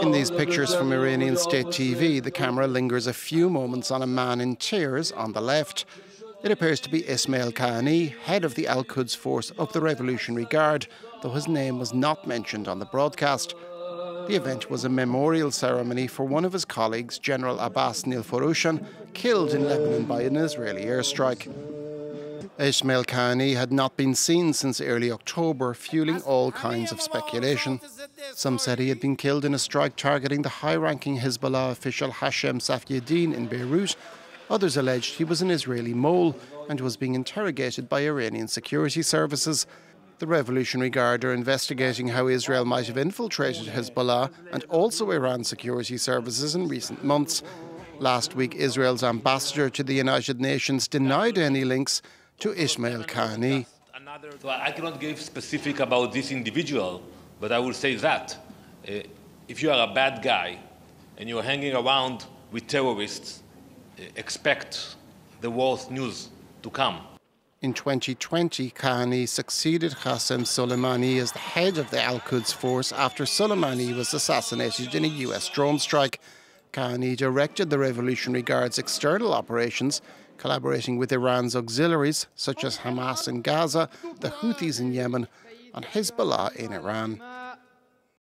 In these pictures from Iranian state TV, the camera lingers a few moments on a man in tears on the left. It appears to be Ismail Qaani, head of the Al Quds force of the Revolutionary Guard, though his name was not mentioned on the broadcast. The event was a memorial ceremony for one of his colleagues, General Abbas Nilforoushan, killed in Lebanon by an Israeli airstrike. Ismail Qaani had not been seen since early October, fueling all kinds of speculation. Some said he had been killed in a strike targeting the high ranking Hezbollah official Hashem Safieddine in Beirut. Others alleged he was an Israeli mole and was being interrogated by Iranian security services. The Revolutionary Guard are investigating how Israel might have infiltrated Hezbollah and also Iran's security services in recent months. Last week, Israel's ambassador to the United Nations denied any links to Ismail Qaani. So I cannot give specific about this individual, but I will say that uh, if you are a bad guy and you're hanging around with terrorists, uh, expect the worst news to come. In 2020, Qaani succeeded Qasem Soleimani as the head of the Al Quds force after Soleimani was assassinated in a US drone strike. Qaani directed the Revolutionary Guard's external operations, collaborating with Iran's auxiliaries such as Hamas in Gaza, the Houthis in Yemen, and Hezbollah in Iran.